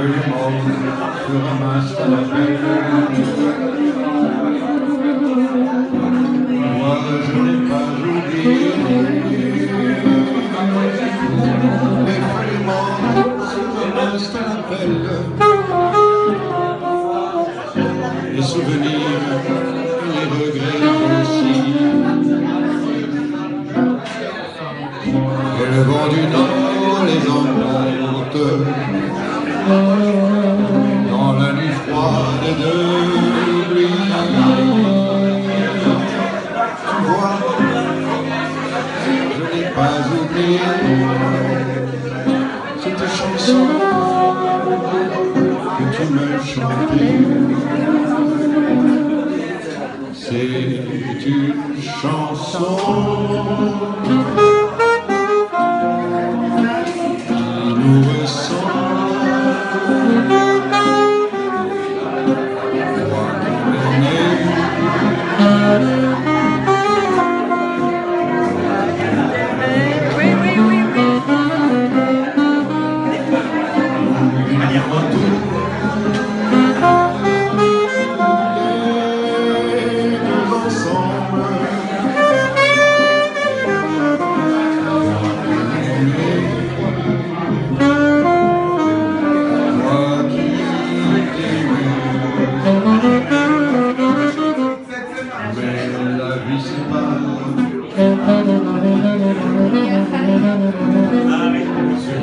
Moi, je n'ai pas oublié. Mais ta belle. Les souvenirs, les regrets aussi. Et le vent du nord les emporte dans la nuit froide de l'oubli. Tu vois, je n'ai pas oublié cette chanson que tu me chantais. C'est une chanson